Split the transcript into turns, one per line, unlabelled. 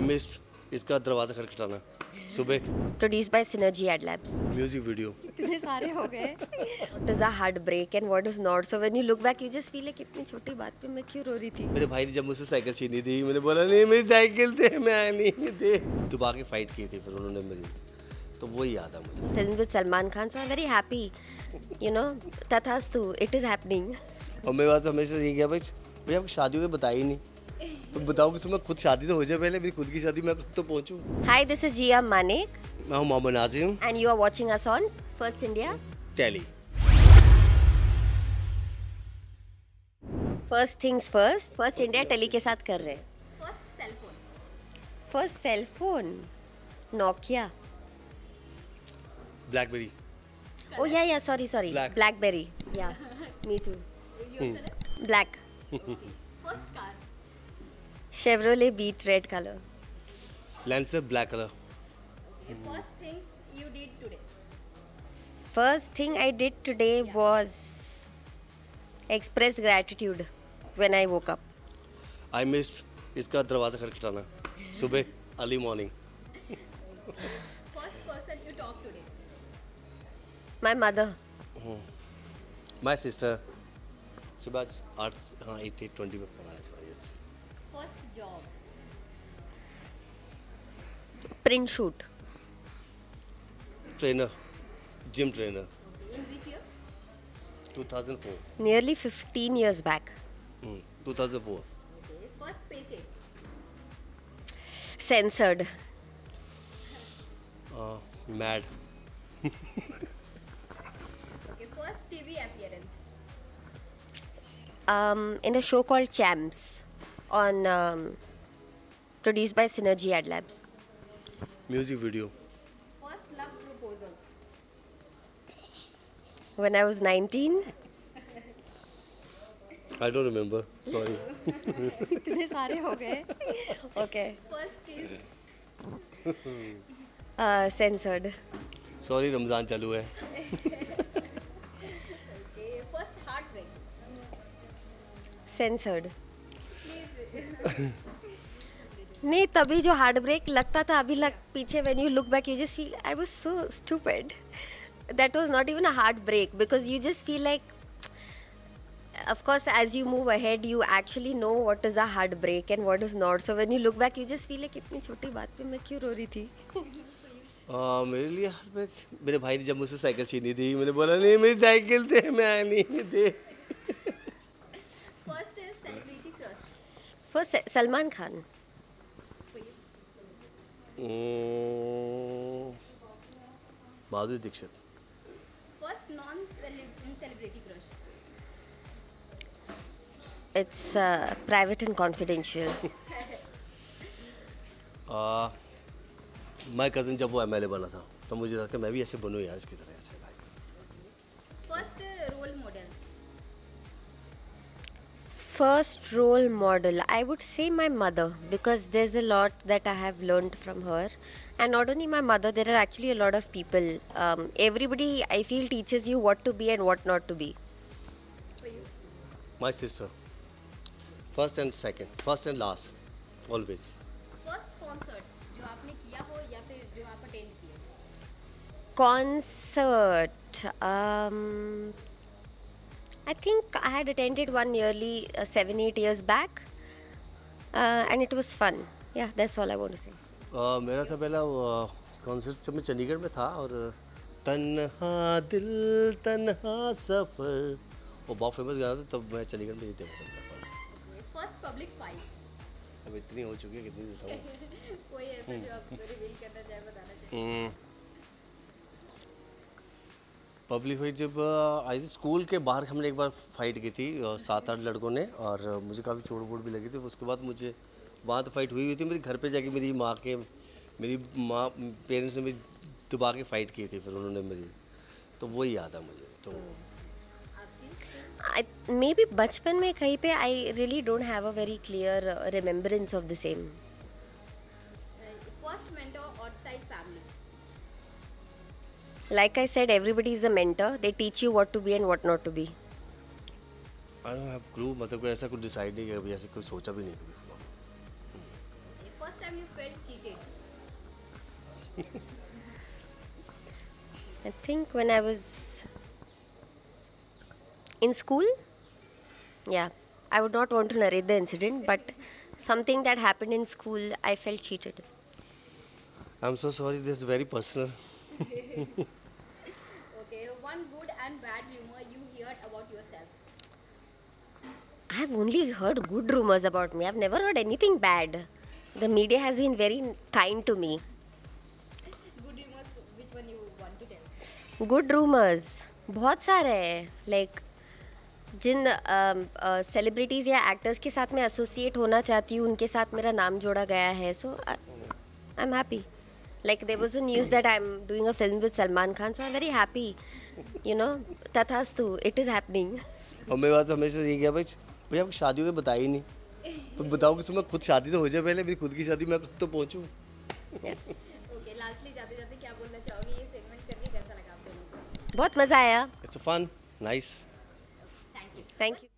आई miss इसका दरवाज़ा खटखटाना सुबह
Produced by Synergy Ad Labs.
Music video
इतने सारे हो गए
What is a heartbreak and what is not? So when you look back, you just feel like इतनी छोटी बात पे मैं क्यों रो रही थी?
मेरे भाई ने जब मुझसे साइकिल छीनी थी मैंने बोला नहीं मेरी साइकिल दे मैं नहीं दे दुबा के फाइट की थी फिर उन्होंने मेरी तो वही याद है मुझे
Film with Salman Khan, so I'm very happy. You know, tathastu, it is happening.
और मेरे पास हमेशा यही गया भाई भैया आपकी शादियों के बताया ही नहीं बताओ कि खुद शादी तो हो जाए पहले मेरी खुद की शादी मैं तो पहुंचूं।
Hi this is Jiya Manik
मैं हूँ Mohammed Nazim.
And you are watching us on first India
tele
first things first first India tele के साथ कर रहे first cellphone first Nokia
BlackBerry
oh yeah yeah sorry sorry BlackBerry या Mi two black
first
Chevrolet Beat red color.
Lancer black colour
first thing you did today
First thing I did today was express gratitude when I woke up.
I miss इसका दरवाज़ा खटखटाना सुबह early morning
first person you talk today
My mother.
My sister सुबह आठ हाँ eight eight twenty में phone आया था yes
first job
Print shoot.
Trainer gym trainer
in which year
2004
Nearly 15 years back.
Hmm, 2004
first paycheck
Censored.
Mad
okay first TV appearance
Um, in a show called Champs on um, produced by Synergy Ad Labs.
Music video
first love proposal
When I was 19,
I don't remember sorry
इतने सारे हो गए।
Okay,
first किस
uh, censored.
Sorry Ramzan चालू है.
Okay first heart
censored. नहीं तभी जो हार्ट ब्रेक लगता था अभी लग पीछे when you look back you just feel I was so stupid that was not even a heartbreak because you just feel like of course as you move ahead you actually know what is a heartbreak and what is not. So when you look back you just feel like इतनी छोटी बात पे मैं क्यों रो रही थी?
आ, मेरे लिए हर बैग मेरे भाई ने जब मुझसे साइकिल छीनी थी मैंने बोला नहीं मेरी साइकिल दे मैं नहीं दे
first is celebrity crush
first Salman Khan
Hmm, Madhuri Dixit
first non celebrity crush
it's uh, private and confidential.
My cousin जब वो एम बना था तो मुझे लगा कि मैं भी ऐसे बनूँ यार इसकी तरह ऐसे
First role model, I would say my mother because there's a lot that I have learned from her. And not only my mother, there are actually a lot of people. Um, everybody, I feel, teaches you what to be and what not to be.
For you
my sister first and second first and last always
first concert जो आपने किया हो या फिर जो आप attend किए
Concert. I think I had attended one nearly uh, seven, eight years back. Uh, and it was fun. Yeah, that's all I want to say.
मेरा था पहला कॉन्सर्ट जब मैं चंडीगढ़ में था और तन्हा दिल तन्हा सफ़र वो बहुत फ़ेमस गाना था तब मैं चंडीगढ़ में ही देखा मेरे पास
फ़र्स्ट पब्लिक फाइट
अब इतनी हो चुकी है कितनी बताऊँ
कोई ऐसा जो आप रिवील करना चाहे बताना चाहे
पब्लिक फाइट जब आई थी स्कूल के बाहर हमने एक बार फाइट की थी सात आठ लड़कों ने और मुझे काफ़ी चोट वोट भी लगी थी। उसके बाद मुझे वहाँ तो फाइट हुई हुई थी। मेरे घर पे जाके मेरी माँ के, मेरी माँ पेरेंट्स ने मेरी दबा के फाइट की थी, फिर उन्होंने मेरी तो वही याद है मुझे तो
मे बी बचपन में कहीं पे I really don't have a very clear
remembrance of the same
Like I said, everybody is a mentor. They teach you what to be and what not to be.
I don't have clue मतलब कोई ऐसा कुछ decide नहीं किया कभी ऐसे कोई सोचा भी नहीं कभी
first time you felt cheated?
I think when I was in school, yeah, I would not want to narrate the incident, but something that happened in school, I felt cheated.
I'm so sorry, this is very personal.
I've only heard good rumors about me. I've never heard anything bad. The media has been very kind to me.
Good rumors, which one you want to tell?
Good rumours बहुत सारे हैं like जिन celebrities या actors के साथ मैं associate होना चाहती हूँ उनके साथ मेरा नाम जोड़ा गया है so I am happy like there was a news that I am doing a film with Salman Khan so I am very happy you know तथास्तु इट इज़ हैपनिंग
और मेरे पास हमेशा यही गया भाई भैया आपकी शादी हो बताया ही नहीं। तो बताओ कि मैं खुद शादी तो हो जाए पहले मेरी खुद की शादी मैं खुद तो पहुँचूँ।
ओके लास्टली जाते जाते क्या बोलना चाहोगे? ये सेगमेंट करके कैसा लगा आप लोगों को
बहुत मज़ा आया।
It's fun nice
thank you
thank you